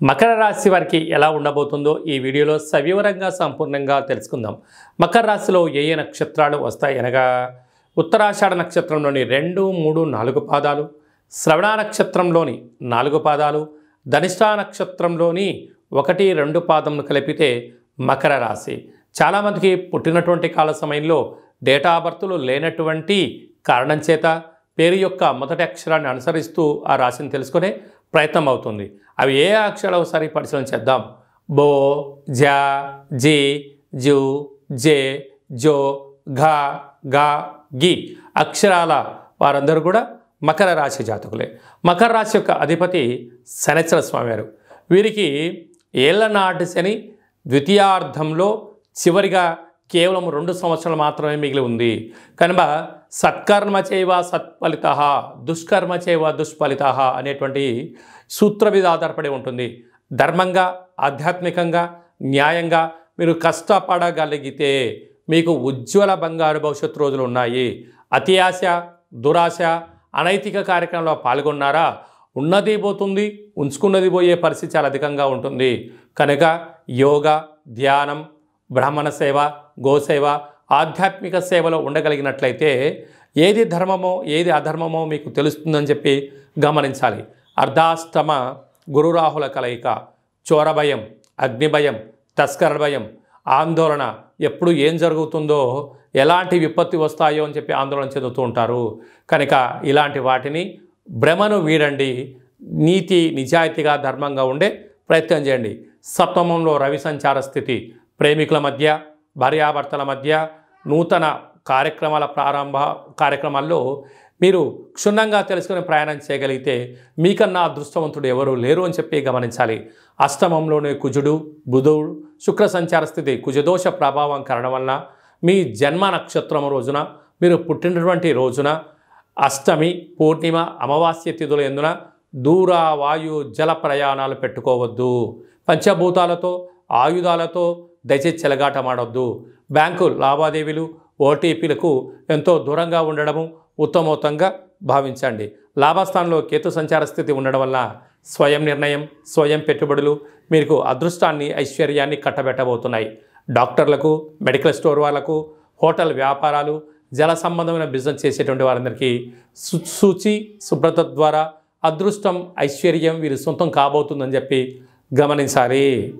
మకర రాశి వారికి ఎలా ఉండబోతుందో ఈ వీడియోలో సవివరంగా సంపూర్ణంగా తెలుసుకుందాం. మకర రాశిలో ఏ ఏ నక్షత్రాలు వస్తాయి అనగా ఉత్తరాషాఢ నక్షత్రంలోని రెండు మూడు నాలుగు పాదాలు శ్రవణ నక్షత్రంలోని నాలుగు పాదాలు ధనిష్టా నక్షత్రంలోని ఒకటి రెండు పాదములు కలిపితే మకర రాశి. చాలామందికి పుట్టినటువంటి కాల సమయంలో డేటా బర్తులు లేనటువంటి కారణం చేత పేరు యొక్క మొదటి అక్షరాన్ని అనుసరిస్తూ ఆ రాశిని తెలుసుకునే ప్రయత్నం అవుతుంది. అవి ఏ అక్షరాలు ఒకసారి పరిశీలన చేద్దాం. బో జా జి జు జే జో ఘా గా గి అక్షరాల వారందరూ కూడా మకర రాశి జాతకులే. మకర రాశి యొక్క అధిపతి శనిచర స్వామివారు. వీరికి ఏళ్ళనాటి శని ద్వితీయార్థంలో చివరిగా కేవలం రెండు సంవత్సరాలు మాత్రమే మిగిలి ఉంది. కనుక సత్కర్మ చేయవ సత్ఫలిత దుష్కర్మ చేయవ దుష్ఫలిత అనేటువంటి సూత్రం మీద ఆధారపడి ఉంటుంది. ధర్మంగా ఆధ్యాత్మికంగా న్యాయంగా మీరు కష్టపడగలిగితే మీకు ఉజ్వల బంగారు భవిష్యత్తు రోజులు ఉన్నాయి. అతి ఆశ దురాశ అనైతిక కార్యక్రమంలో పాల్గొన్నారా? ఉన్నది పోతుంది ఉంచుకున్నది పోయే పరిస్థితి చాలా అధికంగా ఉంటుంది. కనుక యోగా ధ్యానం బ్రాహ్మణ సేవ గోసేవ ఆధ్యాత్మిక సేవలో ఉండగలిగినట్లయితే ఏది ధర్మమో ఏది అధర్మమో మీకు తెలుస్తుందని చెప్పి గమనించాలి. అర్ధాష్టమ గురురాహుల కలయిక చోరభయం అగ్నిభయం తస్కర భయం ఆందోళన ఎప్పుడు ఏం జరుగుతుందో ఎలాంటి విపత్తి వస్తాయో అని చెప్పి ఆందోళన చెందుతూ ఉంటారు. కనుక ఇలాంటి వాటిని భ్రమను వీడండి నీతి నిజాయితీగా ధర్మంగా ఉండే ప్రయత్నం చేయండి. సప్తమంలో రవి సంచార స్థితి ప్రేమికుల మధ్య భార్యాభర్తల మధ్య నూతన కార్యక్రమాల ప్రారంభ కార్యక్రమాల్లో మీరు క్షుణ్ణంగా తెలుసుకుని ప్రయాణం చేయగలిగితే మీకన్నా అదృష్టవంతుడు ఎవరు లేరు అని చెప్పి గమనించాలి. అష్టమంలోనే కుజుడు బుధుడు శుక్ర సంచార స్థితి కుజదోష ప్రభావం కారణం వలన మీ జన్మ నక్షత్రం రోజున మీరు పుట్టినటువంటి రోజున అష్టమి పూర్ణిమ అమావాస్య తిథుల ఎందున దూర వాయు జల ప్రయాణాలు పెట్టుకోవద్దు. పంచభూతాలతో ఆయుధాలతో దయచేసి చెలగాటమాడొద్దు బ్యాంకు లావాదేవీలు ఓటీపీలకు ఎంతో దూరంగా ఉండడము ఉత్తమోత్తంగా భావించండి. లాభస్థానంలో కేతు సంచార స్థితి ఉండడం వల్ల స్వయం నిర్ణయం స్వయం పెట్టుబడులు మీకు అదృష్టాన్ని ఐశ్వర్యాన్ని కట్టబెట్టబోతున్నాయి. డాక్టర్లకు మెడికల్ స్టోర్ వాళ్ళకు హోటల్ వ్యాపారాలు జల సంబంధమైన బిజినెస్ చేసేటువంటి వారందరికీ సు శుచి శుభ్రత ద్వారా అదృష్టం ఐశ్వర్యం వీరి సొంతం కాబోతుందని చెప్పి గమనించాలి.